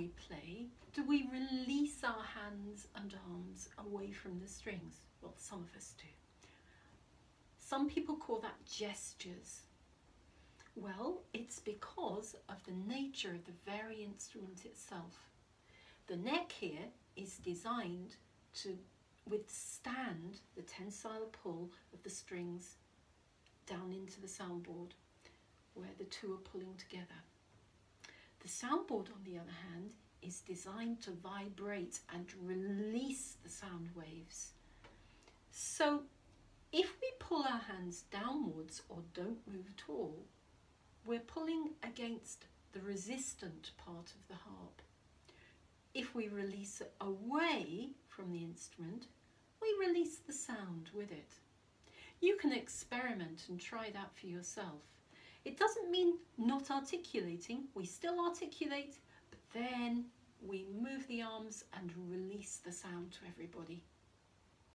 we play, do we release our hands and arms away from the strings? Well, some of us do. Some people call that gestures. Well, it's because of the nature of the very instrument itself. The neck here is designed to withstand the tensile pull of the strings down into the soundboard where the two are pulling together. Soundboard, on the other hand, is designed to vibrate and release the sound waves. So if we pull our hands downwards or don't move at all, we're pulling against the resistant part of the harp. If we release away from the instrument, we release the sound with it. You can experiment and try that for yourself. It doesn't mean not articulating, we still articulate, but then we move the arms and release the sound to everybody.